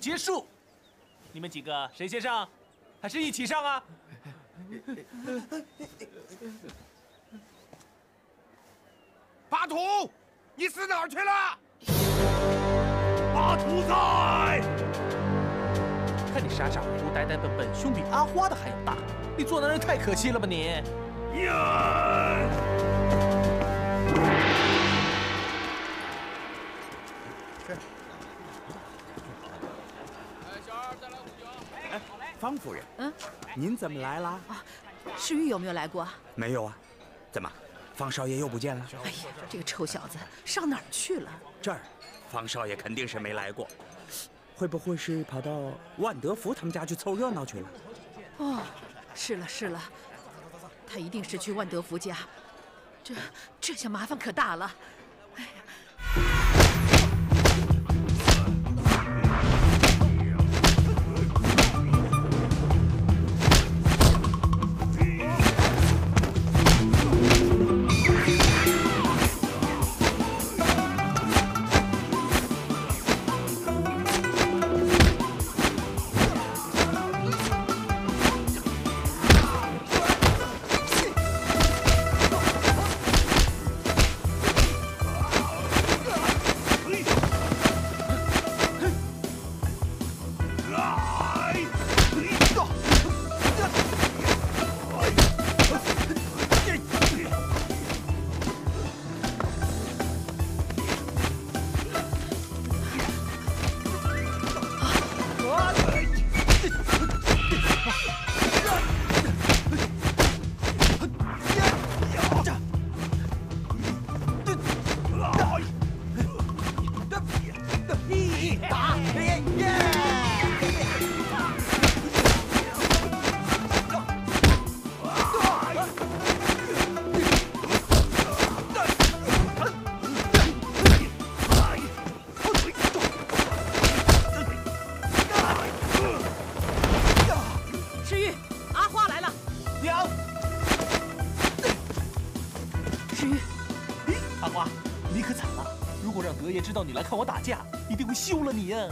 结束，你们几个谁先上？还是一起上啊？巴图，你死哪儿去了？巴图在。看你傻傻乎乎、呆呆笨笨，胸比阿花的还要大，你做男人太可惜了吧你？方夫人，嗯，您怎么来了？啊，世玉有没有来过？没有啊，怎么，方少爷又不见了？哎呀，这个臭小子上哪儿去了？这儿，方少爷肯定是没来过，会不会是跑到万德福他们家去凑热闹去了？哦，是了是了，他一定是去万德福家，这这下麻烦可大了。哎呀！休了你呀！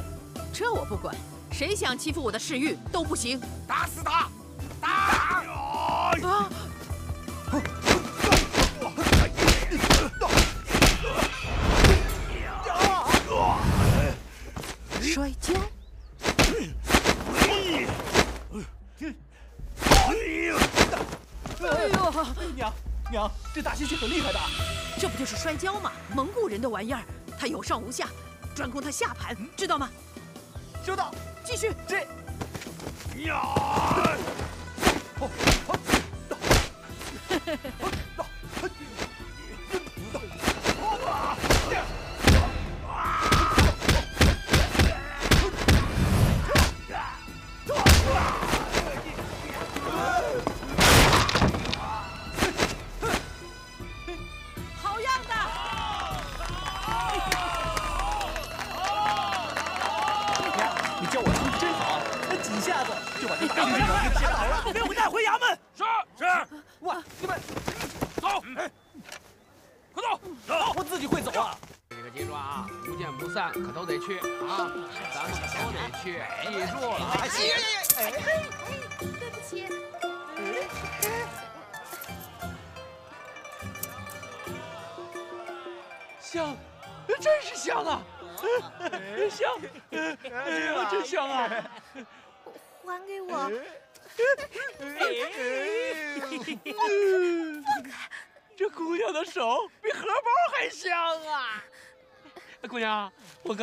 这我不管，谁想欺负我的侍玉都不行，打死他！打！啊！摔跤？哎呦！娘娘，这大猩猩很厉害的，这不就是摔跤吗？蒙古人的玩意儿。他有上无下，专攻他下盘，知道吗？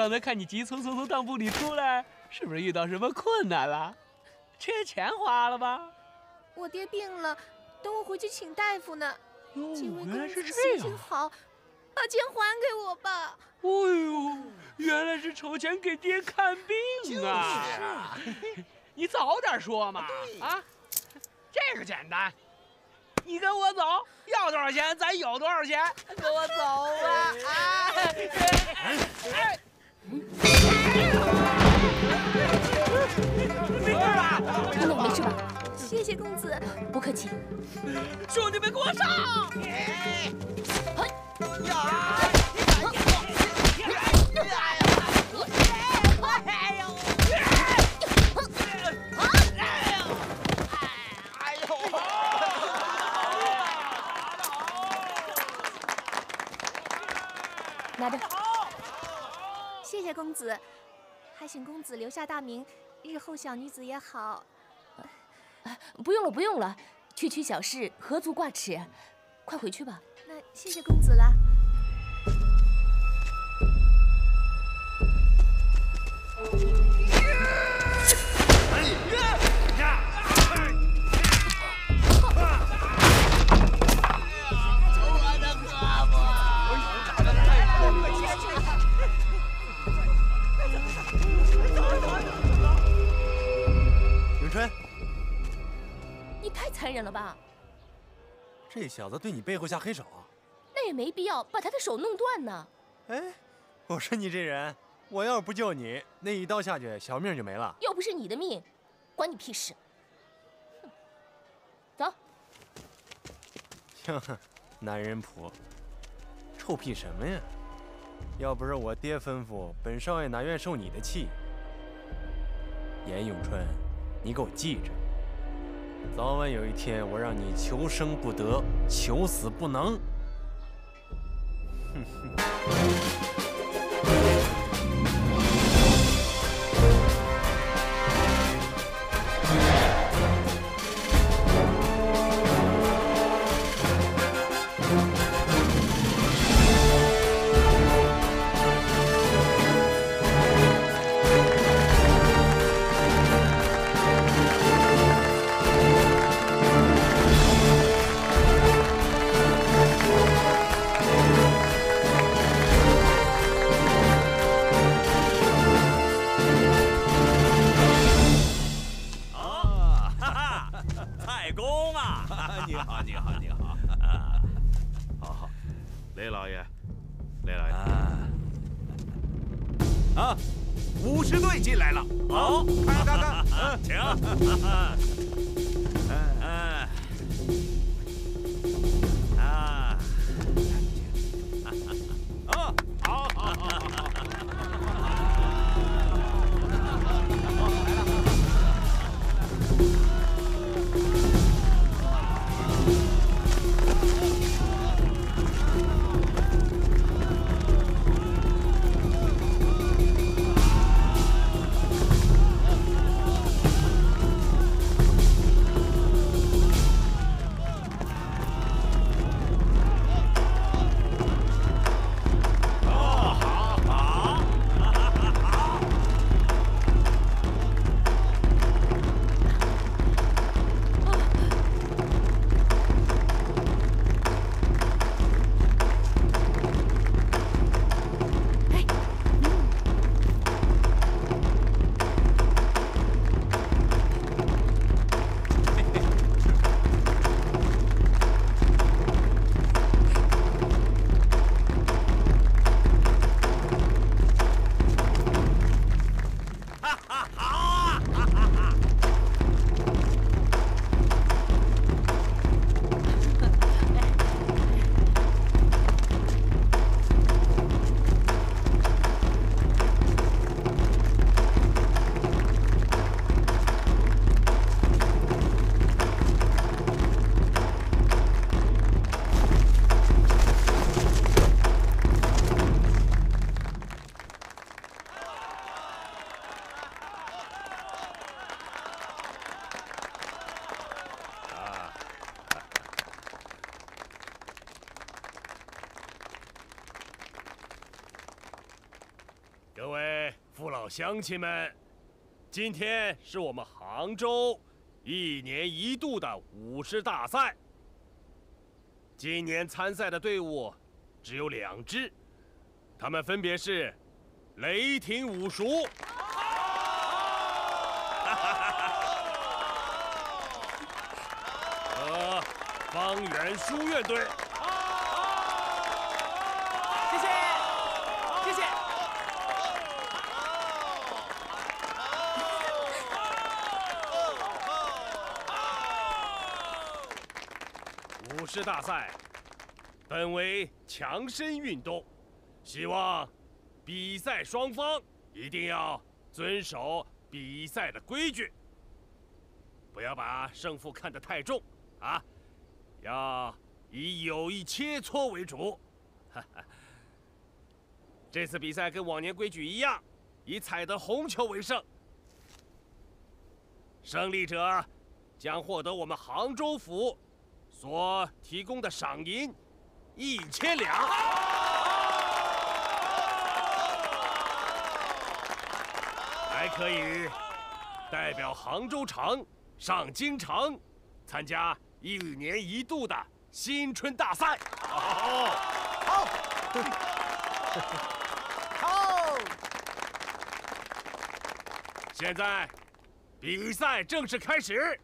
我刚才看你急匆匆从当铺里出来，是不是遇到什么困难了？缺钱花了吧？我爹病了，等我回去请大夫呢。几位公子心情好。把钱还给我吧！哎呦，原来是筹钱给爹看病啊！就是啊你早点说嘛！啊，这个简单，你跟我走，要多少钱咱有多少钱，跟我走吧！啊！哎，没事吧？真的没事吧？谢谢公子，不客气。兄弟们，给我上！谢谢公子，还请公子留下大名，日后小女子也好。不用了，不用了，区区小事，何足挂齿？快回去吧。那谢谢公子了。残忍了吧？这小子对你背后下黑手啊！那也没必要把他的手弄断呢。哎，我说你这人，我要是不救你，那一刀下去，小命就没了。又不是你的命，关你屁事！哼，走。哼，男人婆，臭屁什么呀？要不是我爹吩咐，本少爷哪愿受你的气？严永春，你给我记着，早晚有一天我让你求生不得，求死不能。乡亲们，今天是我们杭州一年一度的武狮大赛。今年参赛的队伍只有两支，他们分别是雷霆五熟 和方圆书院队。谢谢，谢谢。武士大赛本为强身运动，希望比赛双方一定要遵守比赛的规矩，不要把胜负看得太重啊，要以友谊切磋为主。这次比赛跟往年规矩一样，以彩得红球为胜。胜利者将获得我们杭州府所提供的赏银一千两，还可以代表杭州城上京城参加一年一度的新春大赛。好，好，现在比赛正式开始。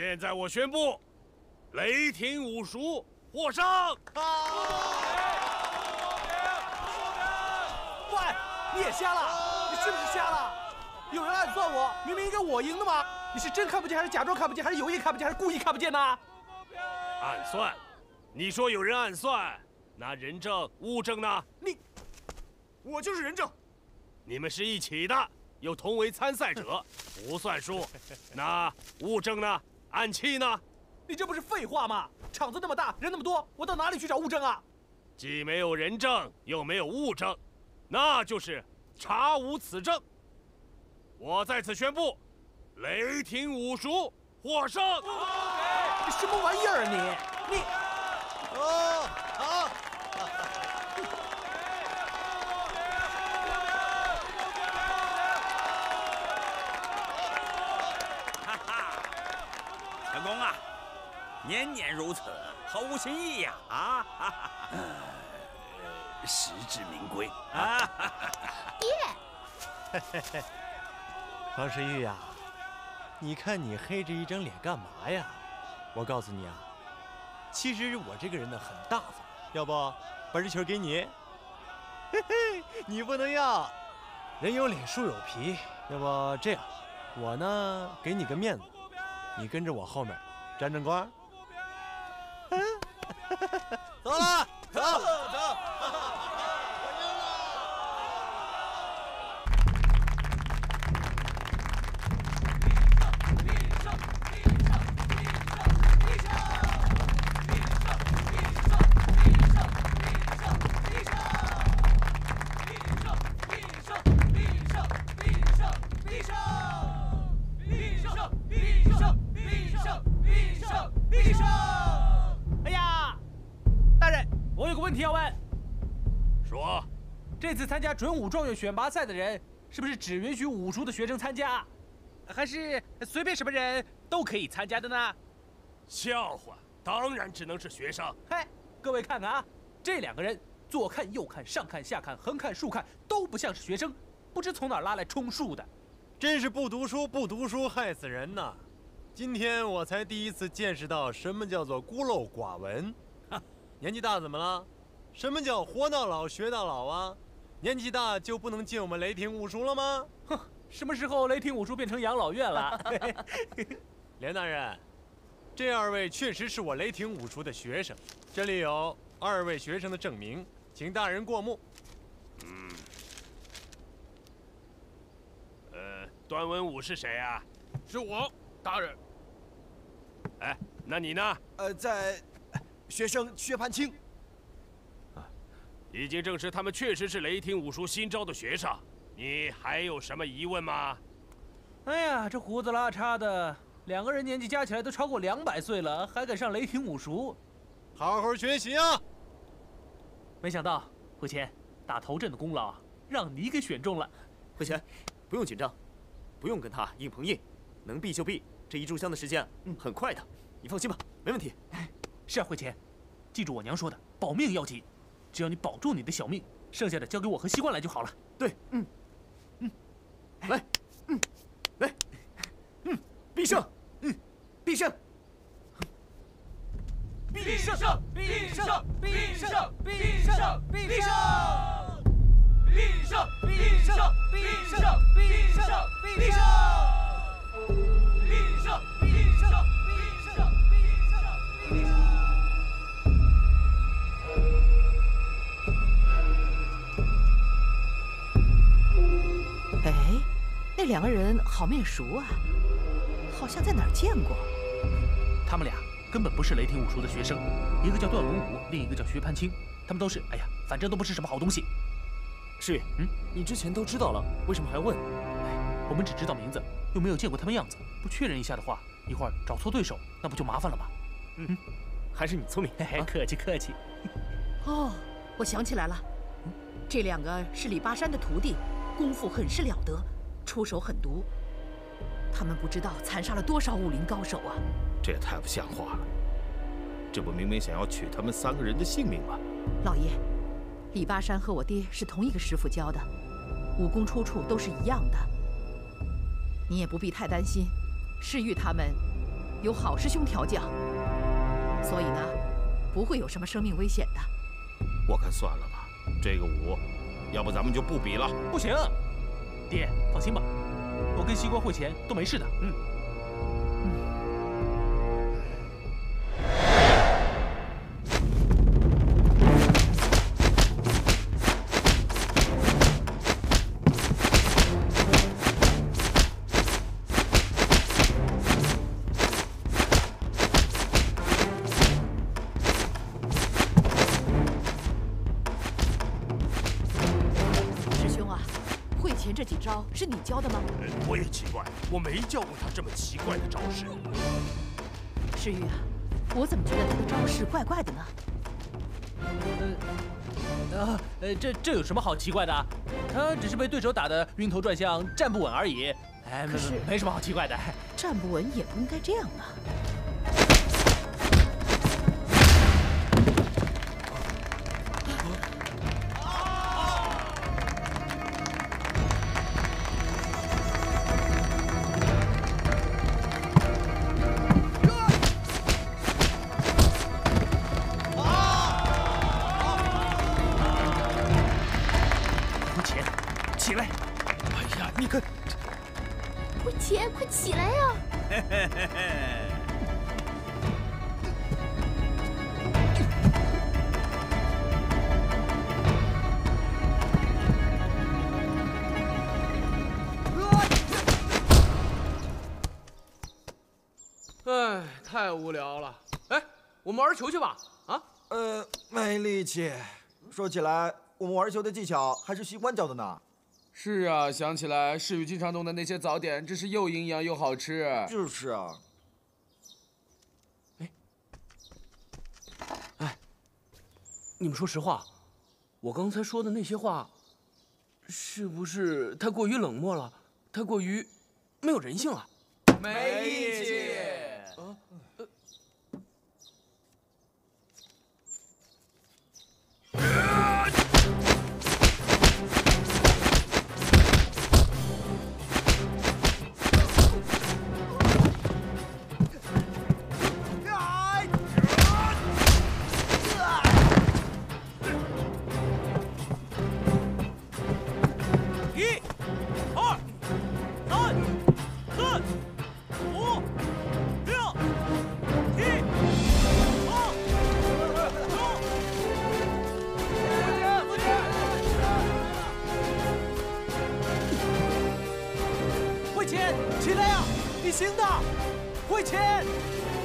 现在我宣布，雷霆五叔获胜。喂，你也瞎了？你是不是瞎了？有人暗算我，明明应该我赢的嘛！你是真看不见，还是假装看不见，还是有意看不见，还是故意看不见呢？暗算？你说有人暗算，那人证物证呢？你，我就是人证。你们是一起的，又同为参赛者，不算数。那物证呢？暗器呢？你这不是废话吗？场子那么大，人那么多，我到哪里去找物证啊？既没有人证，又没有物证，那就是查无此证。我在此宣布，雷霆五叔获胜。什么玩意儿啊你？你，哦，好。哈哈，成功啊！年年如此，毫无新意呀！啊，哈哈，实至名归。啊，爹，方世玉呀，你看你黑着一张脸干嘛呀？我告诉你啊，其实我这个人呢很大方，要不把这球给你？嘿嘿，你不能要，人有脸树有皮，要不这样，我呢给你个面子，你跟着我后面沾沾光。走了，走走。问题要问。说，这次参加准武状元选拔赛的人，是不是只允许武术的学生参加，还是随便什么人都可以参加的呢？笑话，当然只能是学生。嘿，各位看看啊，这两个人左看右看，上看下看，横看竖看，都不像是学生，不知从哪儿拉来充数的。真是不读书不读书害死人呐！今天我才第一次见识到什么叫做孤陋寡闻。年纪大怎么了？什么叫活到老学到老啊？年纪大就不能进我们雷霆武术了吗？哼，什么时候雷霆武术变成养老院了？连大人，这二位确实是我雷霆武术的学生，这里有二位学生的证明，请大人过目。嗯，呃，段文武是谁啊？是我，大人。哎，那你呢？呃，在学生薛蟠清。已经证实他们确实是雷霆武术新招的学生，你还有什么疑问吗？哎呀，这胡子拉碴的，两个人年纪加起来都超过两百岁了，还敢上雷霆武术？好好学习啊！没想到慧谦打头阵的功劳让你给选中了。慧谦，不用紧张，不用跟他硬碰硬，能避就避。这一炷香的时间很快的，你放心吧，没问题。是啊，慧谦，记住我娘说的，保命要紧。只要你保住你的小命剩下的交给我和西关来就好了。对。嗯。嗯。来。嗯。来。嗯。必胜。嗯。必胜必胜必胜必胜必胜必胜必胜必胜必胜必胜必胜必胜。那两个人好面熟啊，好像在哪儿见过。他们俩根本不是雷霆武术的学生，一个叫段文武，另一个叫薛蟠青。他们都是，哎呀，反正都不是什么好东西。师爷，嗯，你之前都知道了，为什么还要问？哎，我们只知道名字，又没有见过他们样子，不确认一下的话，一会儿找错对手，那不就麻烦了吗？嗯，还是你聪明。嘿嘿，客气客气。哦，我想起来了，这两个是李巴山的徒弟，功夫很是了得。出手狠毒，他们不知道残杀了多少武林高手啊！这也太不像话了，这不明明想要取他们三个人的性命吗？老爷，李巴山和我爹是同一个师傅教的，武功出处都是一样的。你也不必太担心，世玉他们有好师兄调教，所以呢，不会有什么生命危险的。我看算了吧，这个舞，要不咱们就不比了。不行，爹放心吧，我跟西瓜汇钱都没事的。嗯。前这几招是你教的吗？我也奇怪，我没教过他这么奇怪的招式。诗玉啊，我怎么觉得他的招式怪怪的呢？啊，呃，这这有什么好奇怪的啊？他只是被对手打得晕头转向、站不稳而已。哎，没可是没什么好奇怪的。站不稳也不应该这样啊！太无聊了。哎，我们玩球去吧。啊？呃，没力气。说起来，我们玩球的技巧还是西关教的呢。是啊，想起来世宇经常弄的那些早点，真是又营养又好吃。就是啊。哎，哎你们说实话，我刚才说的那些话，是不是太过于冷漠了？太过于没有人性了？没力气。行的，慧谦，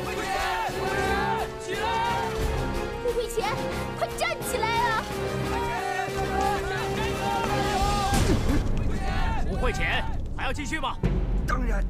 慧谦，慧谦，起来！胡慧前，快站起来啊！不会钱，还要继续吗？当然。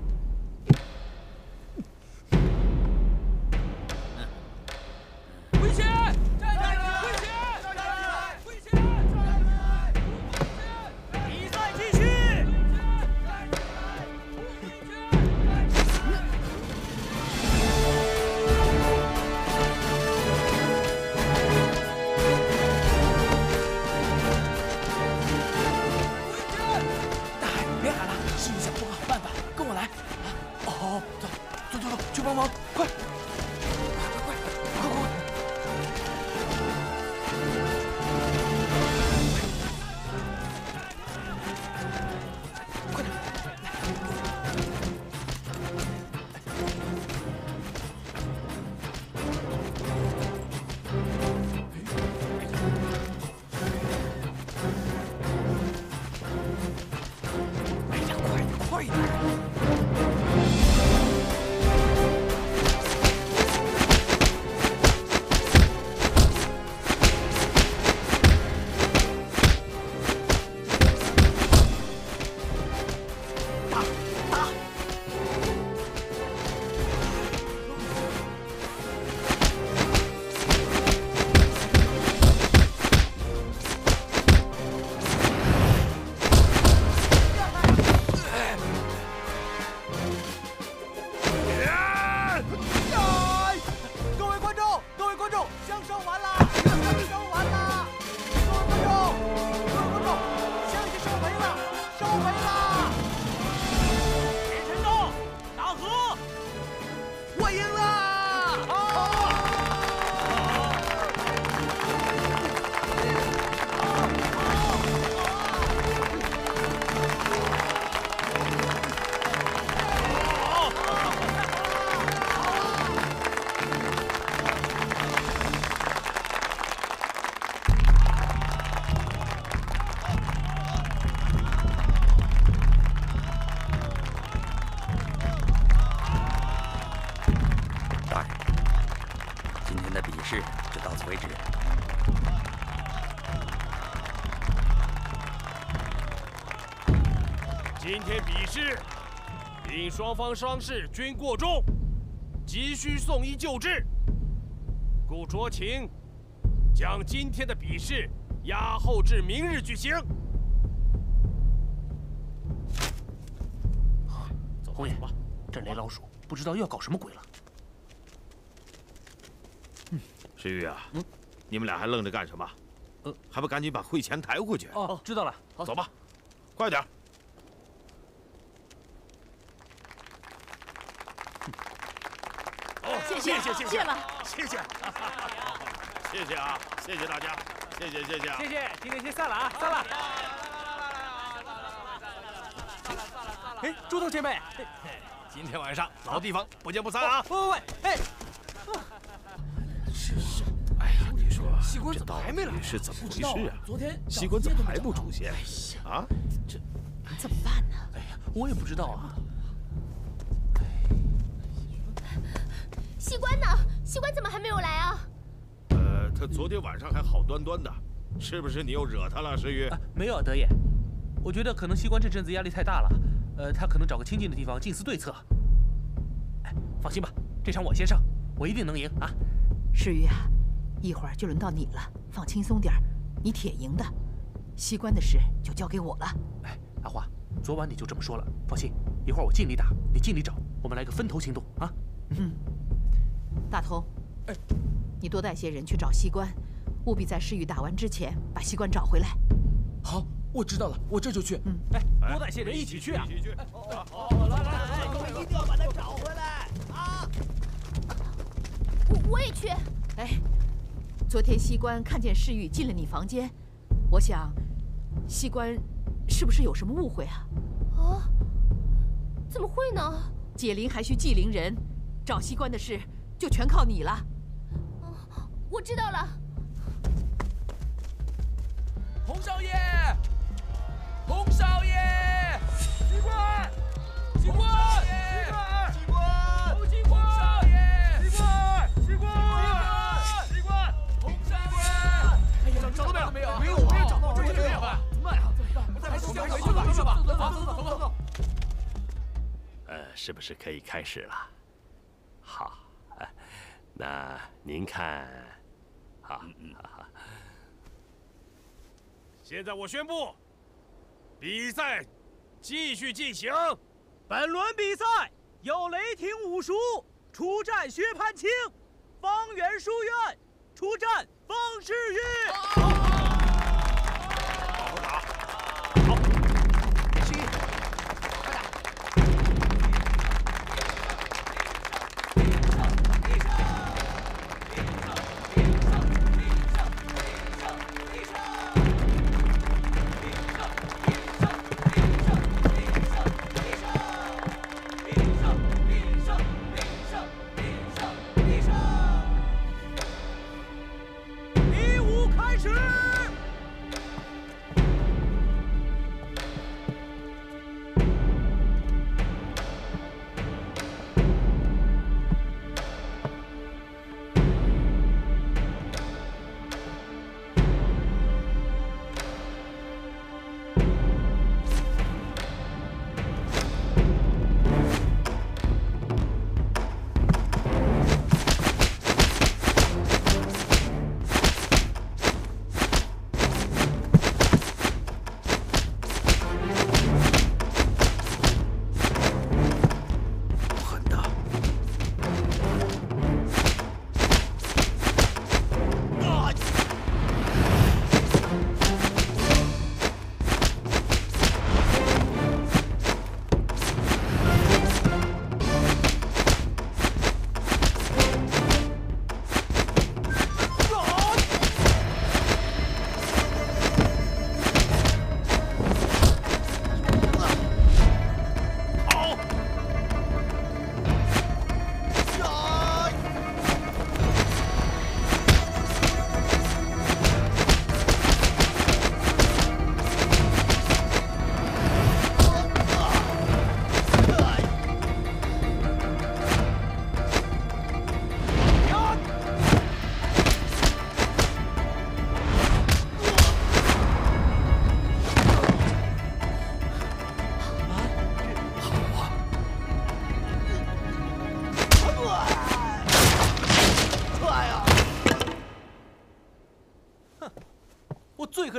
双方伤势均过重，急需送医救治，故酌情将今天的比试押后至明日举行。红爷，这雷老鼠不知道又要搞什么鬼了。石玉啊，你们俩还愣着干什么？呃，还不赶紧把会钱抬回去？哦，知道了，走吧，快点。谢谢，谢谢，谢了，谢谢，谢谢啊，谢谢大家，谢谢，谢谢啊，谢谢，今天先散了啊，散了。哎，猪头前辈，今天晚上老地方不见不散啊！喂喂喂，哎，是是，哎呀，你说西关怎么来底是怎么回事啊？昨天西关怎么还不出现？啊？怎么办呢？哎呀，我也不知道啊。西关呢？西关怎么还没有来啊？呃，他昨天晚上还好端端的，是不是你又惹他了，石玉？没有啊，德爷，我觉得可能西关这阵子压力太大了，呃，他可能找个清静的地方静思对策。哎，放心吧，这场我先上，我一定能赢啊！世玉啊，一会儿就轮到你了，放轻松点儿，你铁赢的。西关的事就交给我了。哎，阿花，昨晚你就这么说了，放心，一会儿我尽力打，你尽力找，我们来个分头行动啊！嗯，大头，哎，你多带些人去找西关，务必在世玉打完之前把西关找回来。好，我知道了，我这就去。嗯，哎，多带些人一起去啊！一起去。哦，来来来，你们一定要把他找回来啊！我我也去。哎，昨天西关看见世玉进了你房间，我想，西关是不是有什么误会啊？啊，怎么会呢？解铃还需系铃人，找西关的事就全靠你了。我知道了。洪少爷，洪少爷，西关，西关，洪西关少爷，西关，西关，西关，洪少爷，哎呀，找到没有？没有，没有找到，这这没有啊？怎么办呀？我再回去，回去吧，回去吧。走走走走走。呃，是不是可以开始了？那您看，好，好。现在我宣布，比赛继续进行。本轮比赛有雷霆五叔出战薛蟠清，方圆书院出战方世玉。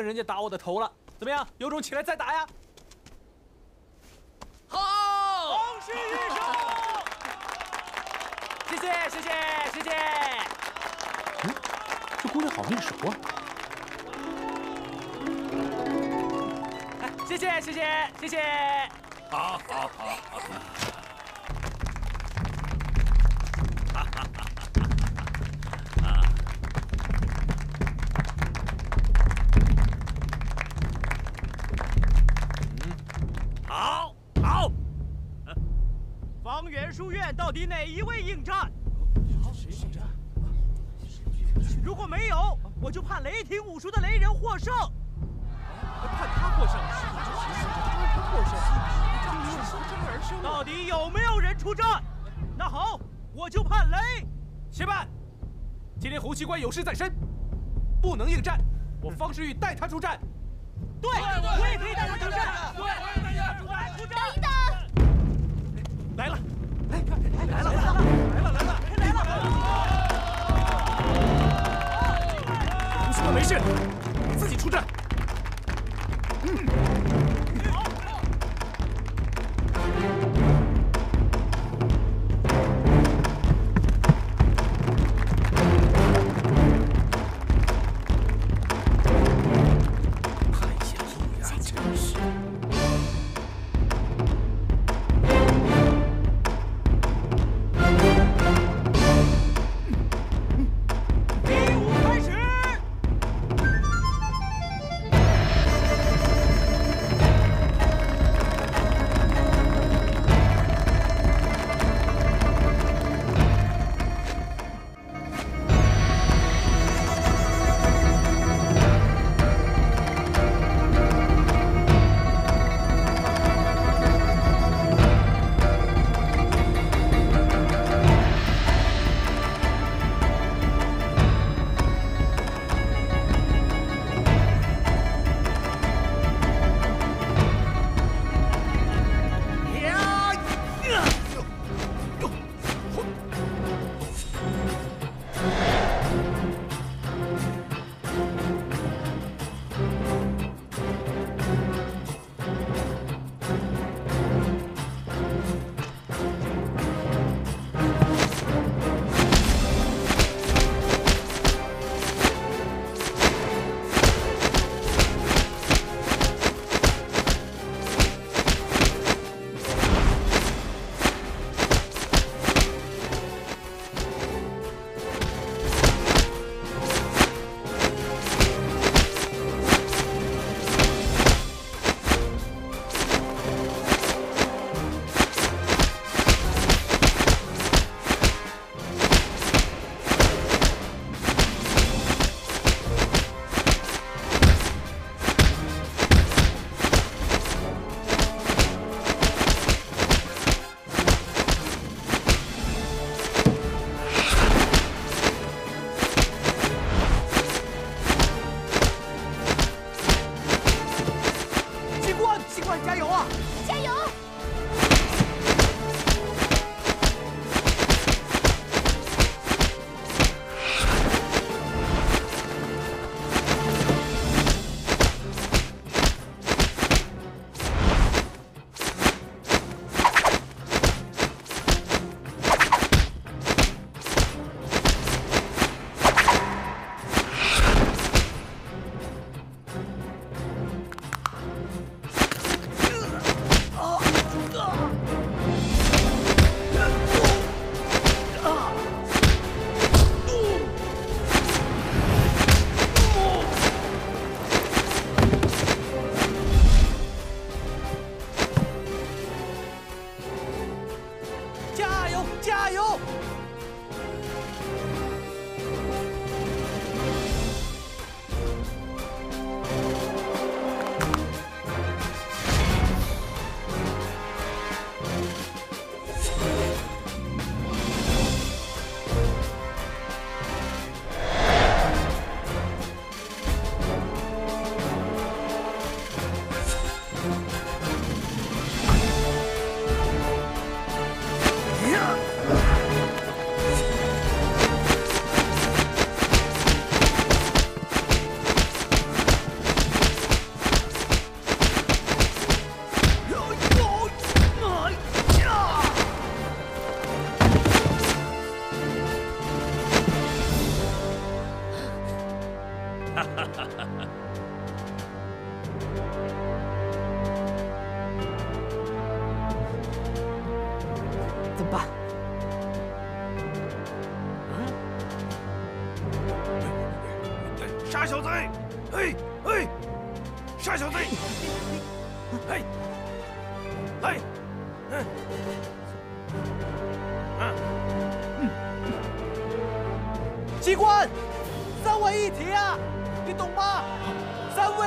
人家打我的头了。怎么样，有种起来再打呀！好，恭喜玉手！谢谢谢谢谢谢。嗯，这姑娘好面熟啊！哎，谢谢谢谢谢谢。好好好好。好，书院到底哪一位应战？谁应战？如果没有，我就判雷霆武术的雷人获胜。判他获胜，判他获胜，胜争而生。到底有没有人出战？那好，我就判雷。且慢，今天洪七官有事在身，不能应战。我方世玉代他出战。对，我也可以带他出战。对，来了，来了，来了，来了，来了。没事，你自己出战。哈哈哈哈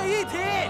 一体。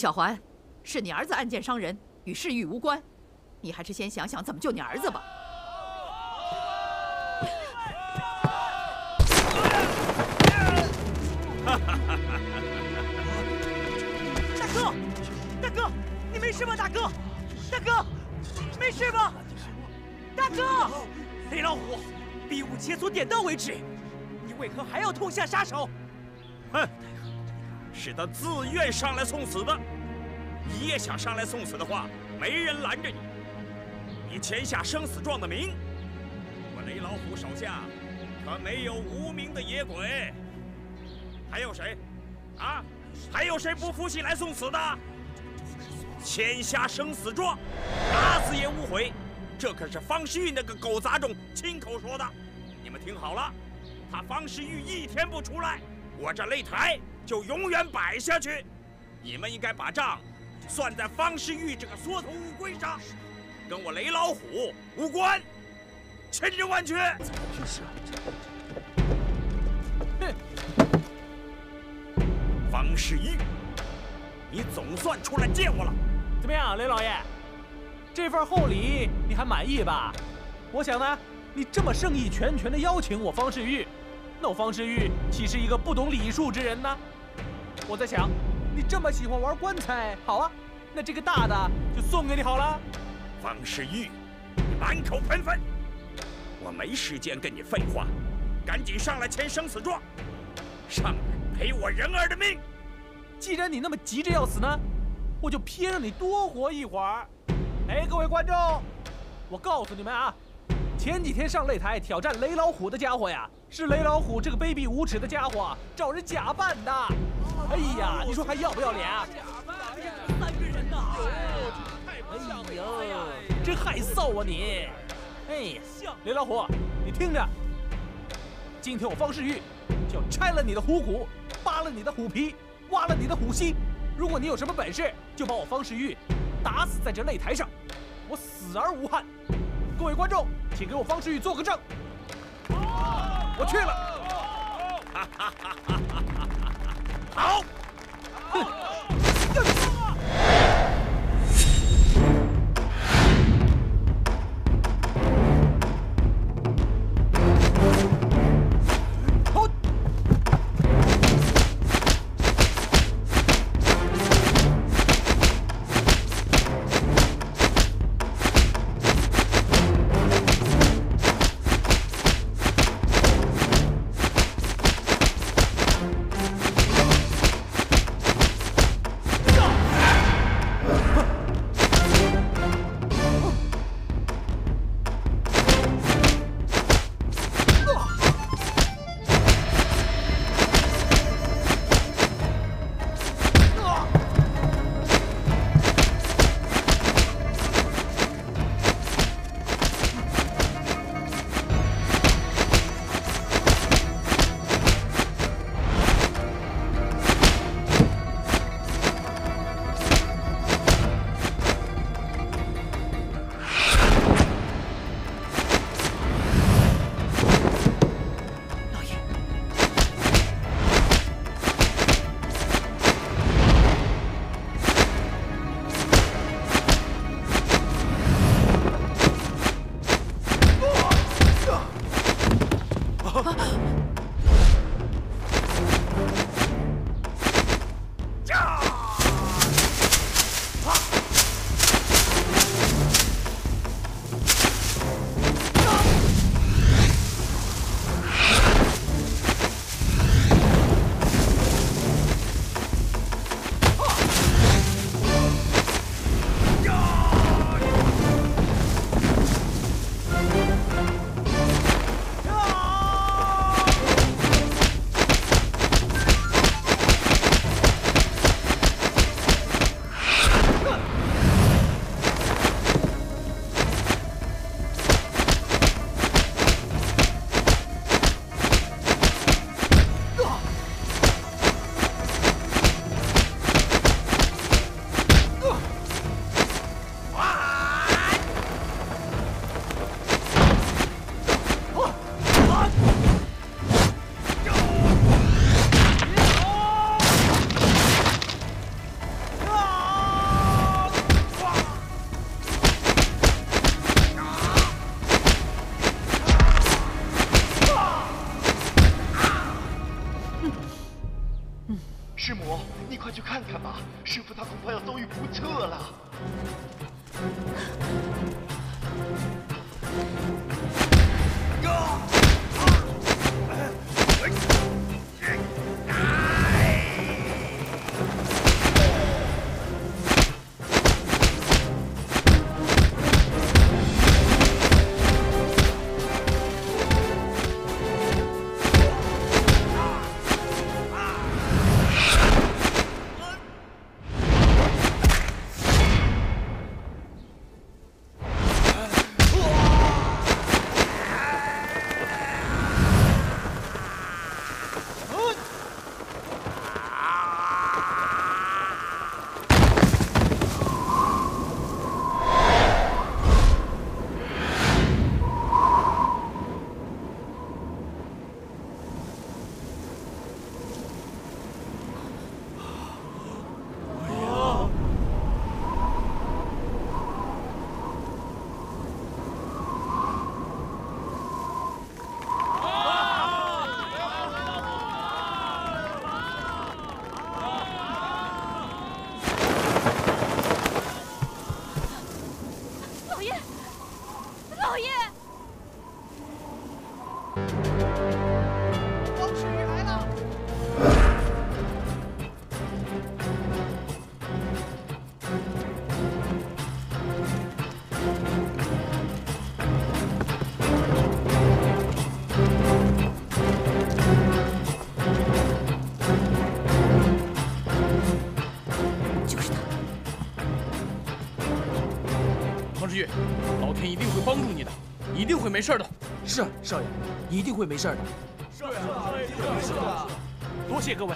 小环，是你儿子暗箭伤人，与世玉无关。你还是先想想怎么救你儿子吧。大哥，大哥，你没事吧？大哥，大哥，没事吧？大哥，雷老虎，比武切磋点到为止，你为何还要痛下杀手？哼，是他自愿上来送死的。你也想上来送死的话，没人拦着你。你签下生死状的名，我雷老虎手下可没有无名的野鬼。还有谁？啊？还有谁不服气来送死的？签下生死状，打死也无悔。这可是方世玉那个狗杂种亲口说的。你们听好了，他方世玉一天不出来，我这擂台就永远摆下去。你们应该把账算在方世玉这个缩头乌龟上，跟我雷老虎无关。千真万确。就是。方世玉，你总算出来见我了。怎么样，雷老爷？这份厚礼你还满意吧？我想呢，你这么盛意全全的邀请我方世玉，那我方世玉岂是一个不懂礼数之人呢？我在想，你这么喜欢玩棺材，好啊，那这个大的就送给你好了。方世玉，你满口喷粪，我没时间跟你废话，赶紧上来签生死状，上来赔我人儿的命。既然你那么急着要死呢，我就偏让你多活一会儿。哎，各位观众，我告诉你们啊，前几天上擂台挑战雷老虎的家伙呀，是雷老虎这个卑鄙无耻的家伙找人假扮的。哎呀，你说还要不要脸啊？假扮三个人呐！哎呀，真害臊啊你！哎呀，雷老虎，你听着，今天我方世玉就要拆了你的虎骨，扒了你的虎皮，挖了你的虎心。如果你有什么本事，就把我方世玉打死在这擂台上，我死而无憾。各位观众请给我方世玉做个证。我去了。好。没事的。是少爷，一定会没事的。是啊，是的。多谢各位。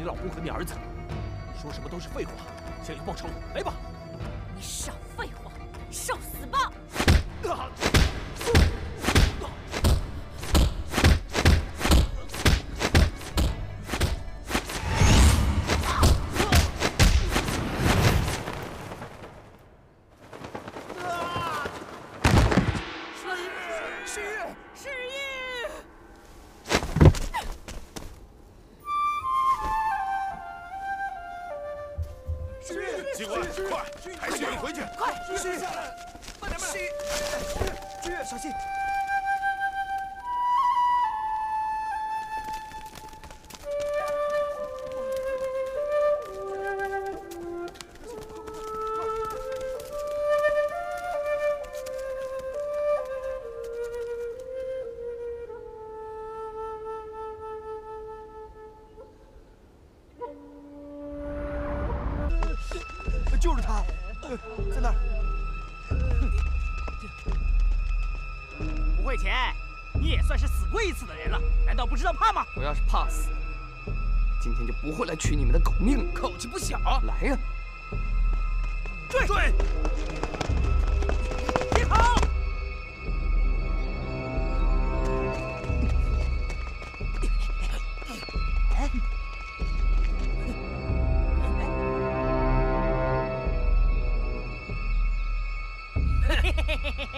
你老公和你儿子，说什么都是废话。想要报仇，来吧！怕死，今天就不会来取你们的狗命。口气不小，来呀！追追！别跑！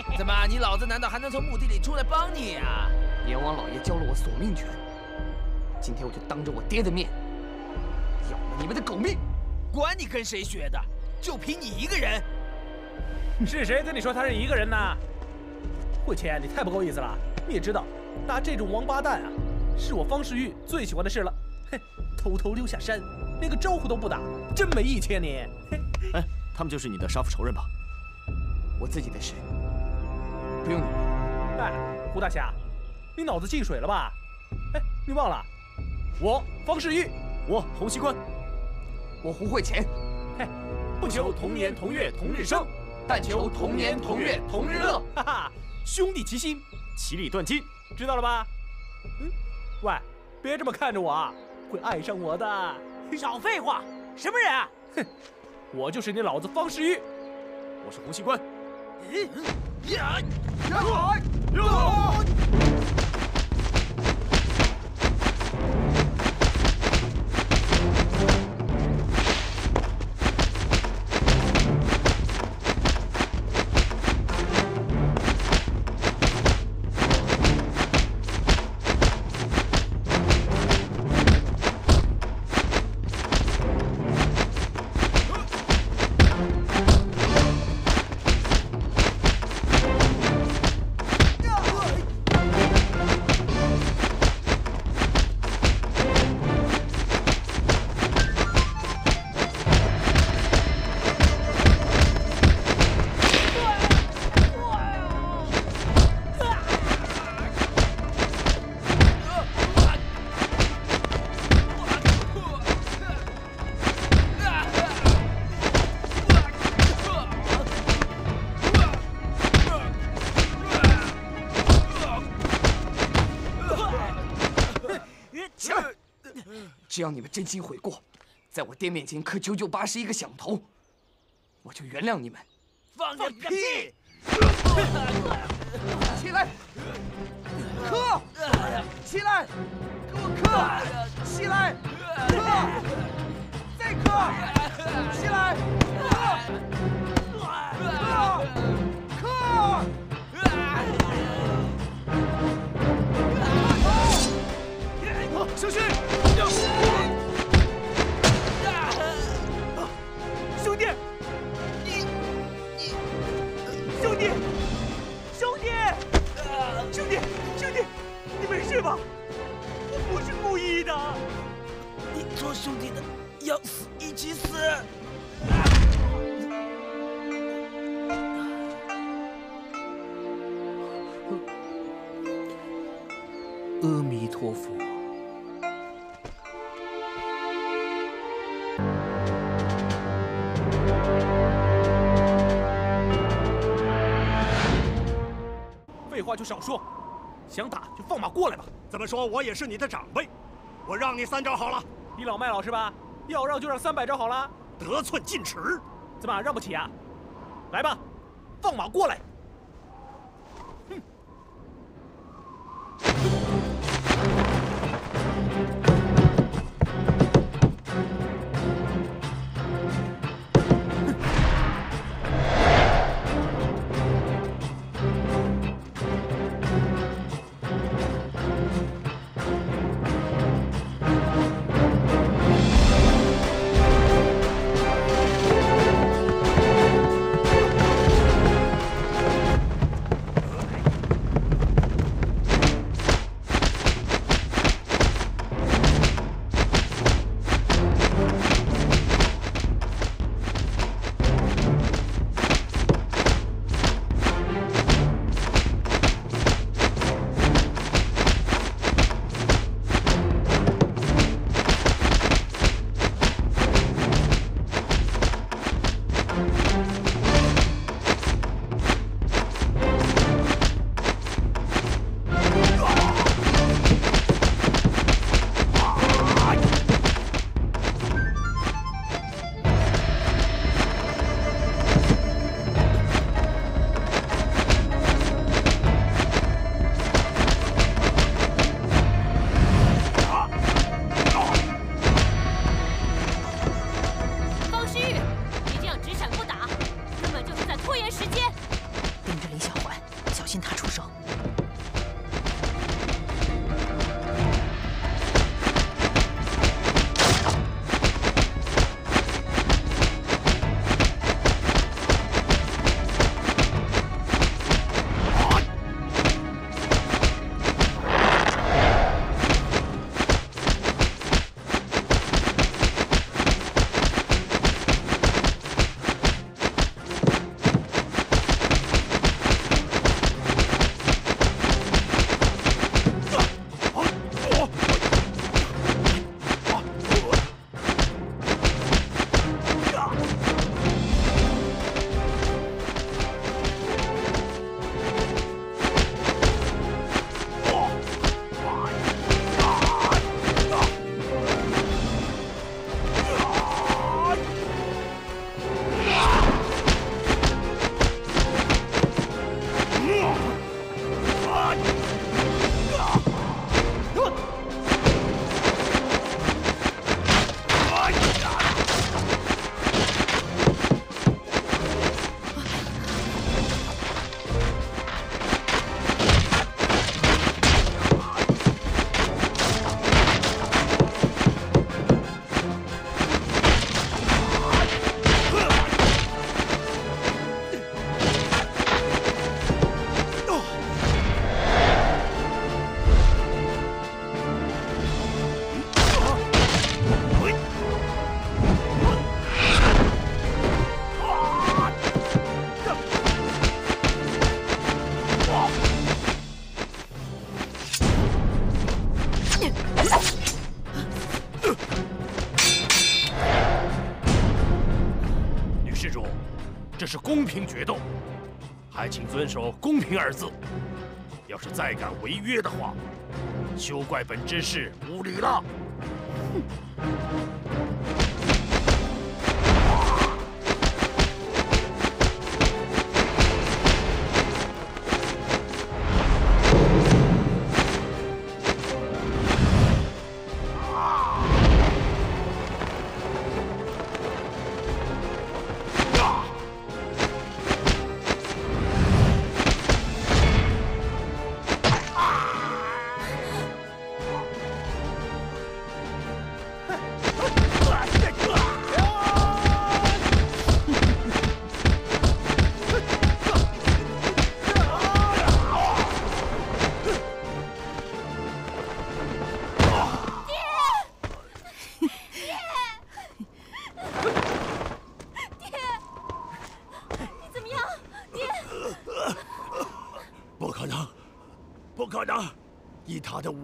怎么，你老子难道还能从墓地里出来帮你啊？阎王老爷教了我索命拳，今天我就当着我爹的面，要了你们的狗命！管你跟谁学的，就凭你一个人。是谁跟你说他是一个人呢？慧谦，你太不够意思了。你也知道，打这种王八蛋啊，是我方世玉最喜欢的事了。哼，偷偷溜下山，连个招呼都不打，真没义气啊你！哎，他们就是你的杀父仇人吧？我自己的事，不用你管。哎，胡大侠，你脑子进水了吧？哎，你忘了，我方世玉，我洪熙官，我胡慧乾。嘿，不求同年同月同日生，但求同年同月同日乐。哈哈，兄弟齐心，其利断金，知道了吧？嗯，喂，别这么看着我啊，会爱上我的。少废话，什么人啊？哼，我就是你老子方世玉。我是洪熙官。呀！只要你们真心悔过，在我爹面前磕九九八十一个响头，我就原谅你们。放个屁！起来，磕！起来，给我磕！起来，磕！再磕！阿弥陀佛。废话就少说，想打就放马过来吧。怎么说我也是你的长辈，我让你三招好了。倚老卖老是吧？要让就让三百招好了。得寸进尺，怎么让不起啊？来吧，放马过来！听决斗，还请遵守“公平”二字。要是再敢违约的话，休怪本知事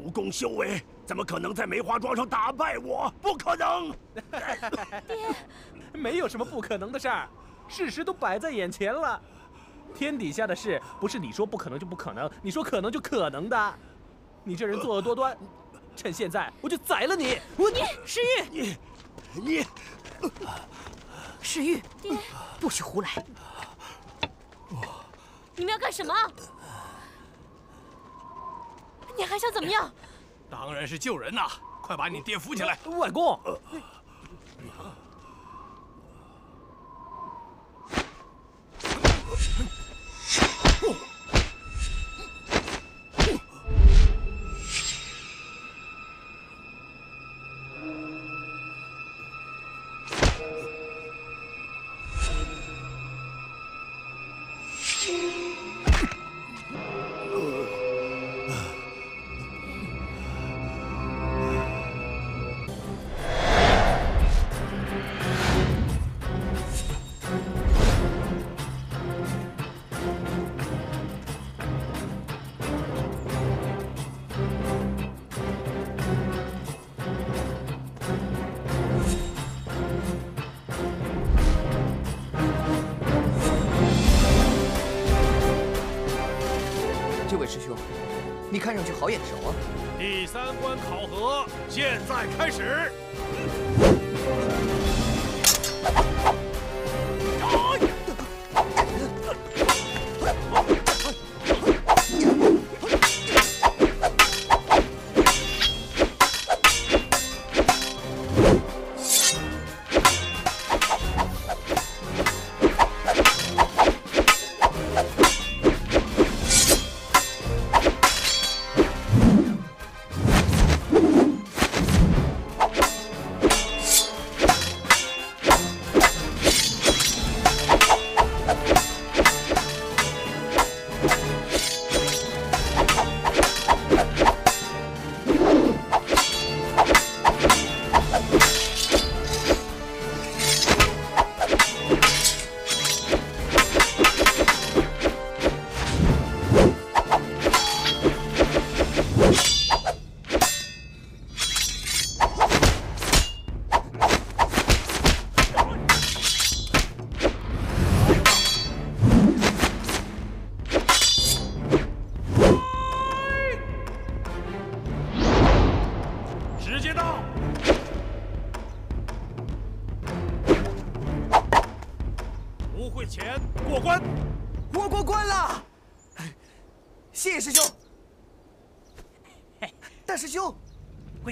武功修为，怎么可能在梅花桩上打败我？不可能！爹，没有什么不可能的事儿，事实都摆在眼前了。天底下的事，不是你说不可能就不可能，你说可能就可能的。你这人作恶多端，趁现在我就宰了你！我你石玉，你你石玉，爹，不许胡来！你们要干什么？你还想怎么样？当然是救人呐！快把你爹扶起来！外公，这三关考核现在开始。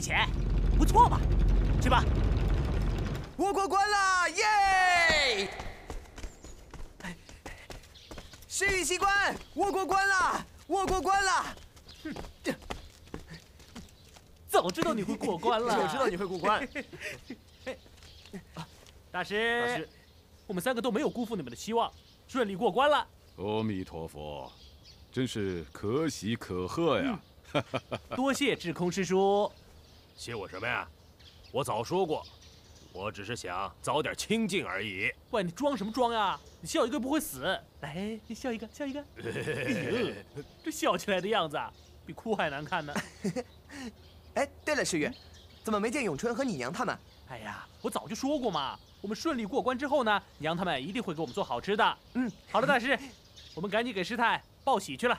慧浅，不错吧，去吧。我过关了，耶！石宇西关，我过关了，我过关了。哼早知道你会过关了，早知道你会过关。大师，大师，我们三个都没有辜负你们的期望，顺利过关了。阿弥陀佛，真是可喜可贺呀！多谢智空师叔。谢我什么呀？我早说过，我只是想早点清静而已。喂，你装什么装呀？你笑一个不会死。来，你笑一个，笑一个。哎呦，这笑起来的样子啊，比哭还难看呢。哎，对了，石玉，怎么没见永春和你娘他们？哎呀，我早就说过嘛，我我们顺利过关之后呢，娘他们一定会给我们做好吃的。嗯，好了，大师，我们赶紧给师太报喜去了。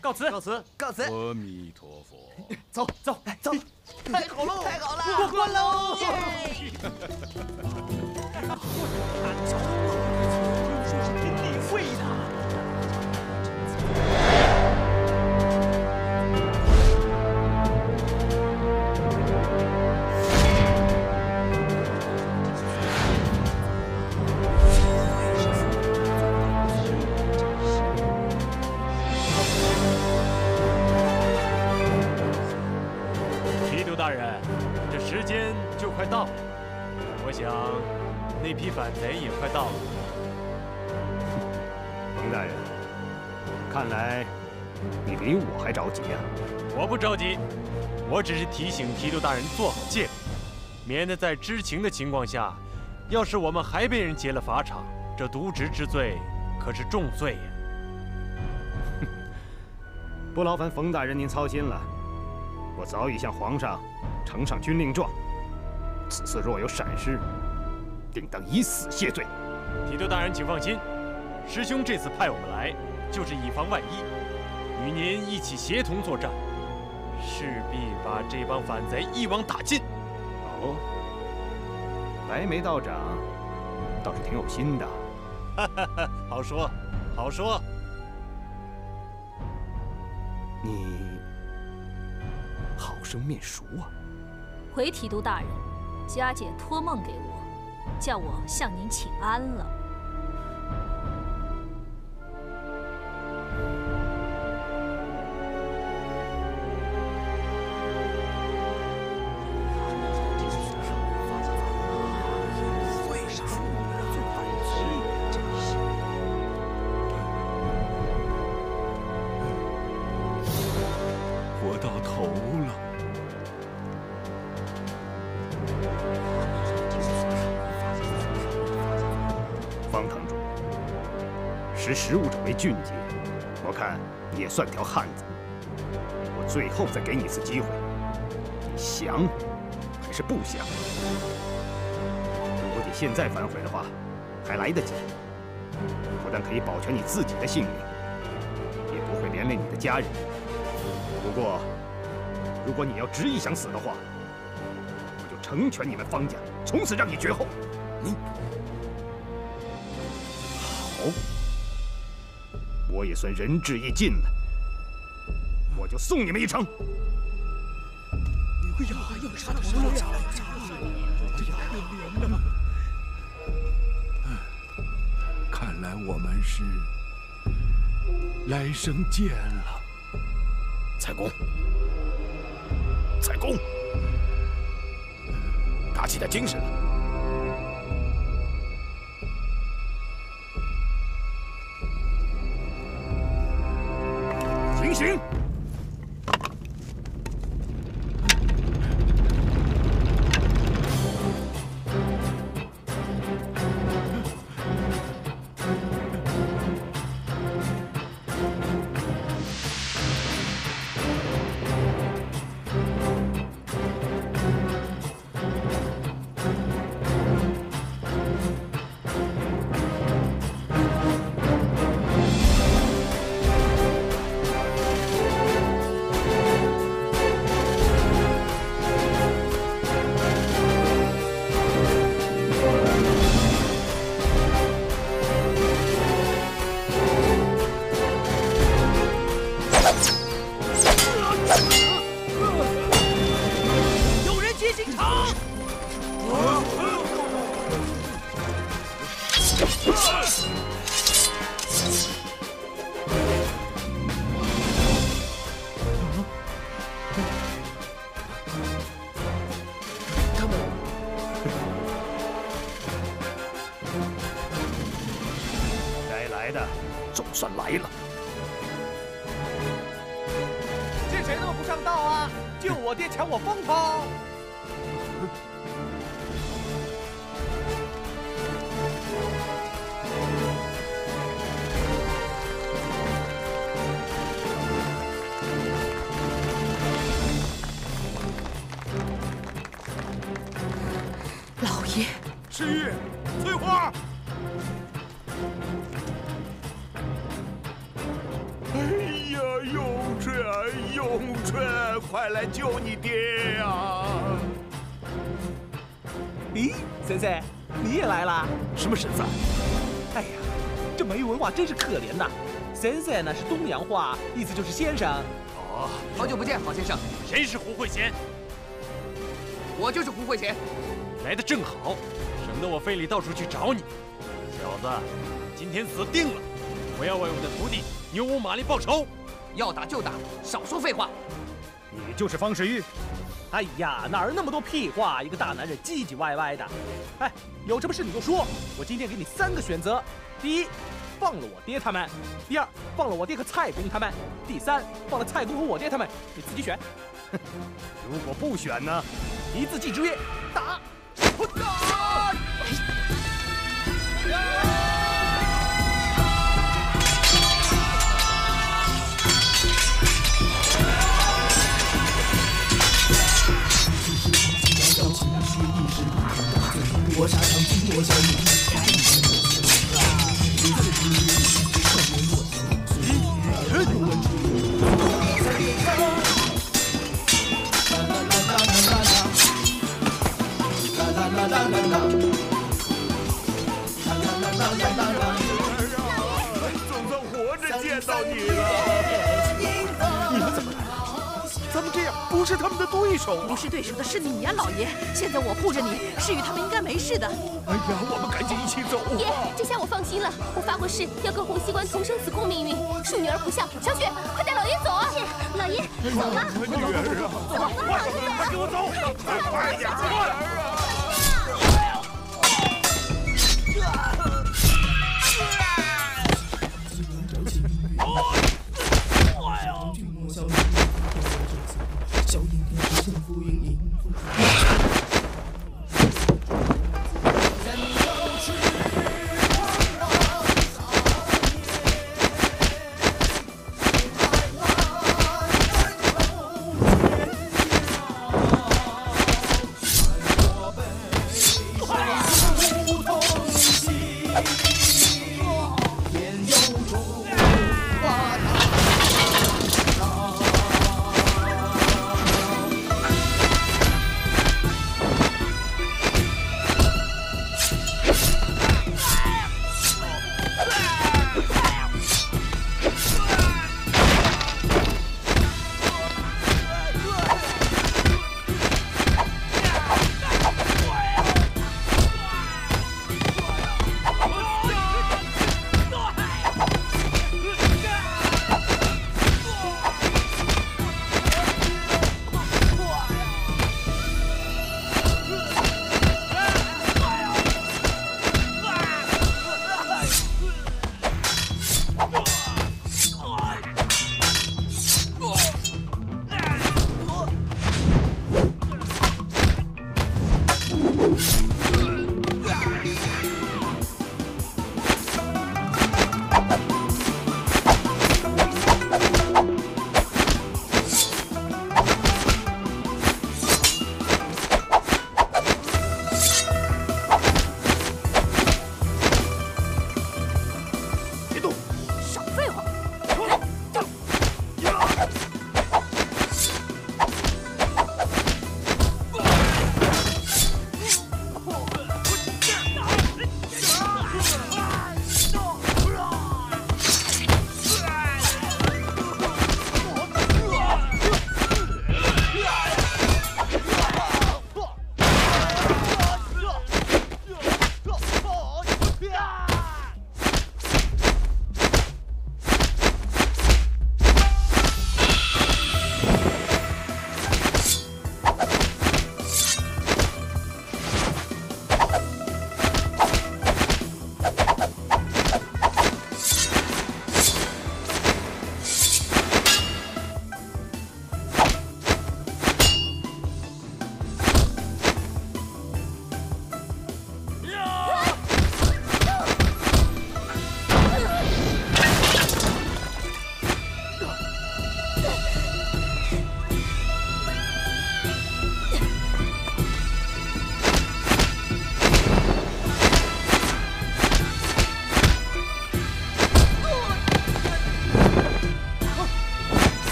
告辞，告辞，告辞。阿弥陀佛。走走走，太好了，太好了，过关喽！那批反贼也快到了。冯大人，看来你比我还着急啊、我不着急，我只是提醒提督大人做好戒备，免得在知情的情况下，要是我们还被人劫了法场，这渎职之罪可是重罪呀。不劳烦冯大人您操心了，我早已向皇上呈上军令状，此次若有闪失，定当以死谢罪。提督大人请放心，师兄这次派我们来，就是以防万一，与您一起协同作战，势必把这帮反贼一网打尽。哦，白眉道长倒是挺有心的。好说，好说。你好生面熟啊！回提督大人，佳姐托梦给我，叫我向您请安了。后再给你一次机会，你想还是不想？如果你现在反悔的话，还来得及，不但可以保全你自己的性命，也不会连累你的家人。不过，如果你要执意想死的话，我就成全你们方家，从此让你绝后。你好，我也算仁至义尽了，我就送你们一程。哎呀，要杀了我了！哎呀，可怜呐！看来我们是来生见了。蔡公，蔡公，打起点精神来。行呢是东洋话，意思就是先生。哦，好久不见，郝先生。谁是胡慧贤？我就是胡慧贤。来的正好，省得我费力到处去找你。小子，今天死定了！我要为我的徒弟牛五马力报仇。要打就打，少说废话。你就是方世玉？哎呀，哪儿那么多屁话？一个大男人唧唧歪歪的。哎，有什么事你就说。我今天给你三个选择：第一，放了我爹他们；第二，放了我爹和蔡公他们；第三，放了蔡公和我爹他们。你自己选。如果不选呢？一字记之曰：打。我沙场尽我笑语。总算活着见到你了。你们怎么来了？咱们这样不是他们的对手。不是对手的是你呀，老爷。现在我护着你，世宇他们应该没事的。哎呀，我们赶紧一起走。爷，这下我放心了。我发过誓要跟洪熙官同生死共命运，恕女儿不孝。小雪，快带老爷走啊！是，老爷，走了。女儿啊，走了，快给我走！快点，快！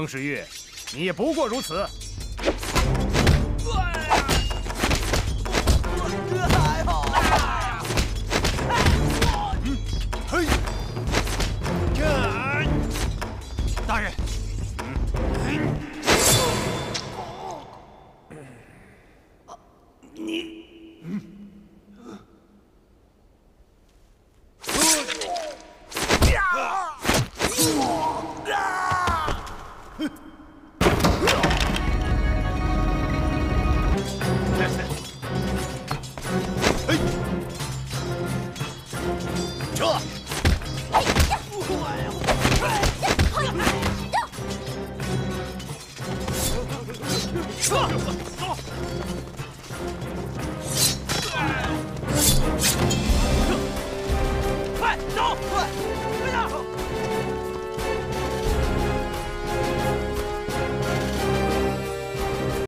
曾世玉，你也不过如此。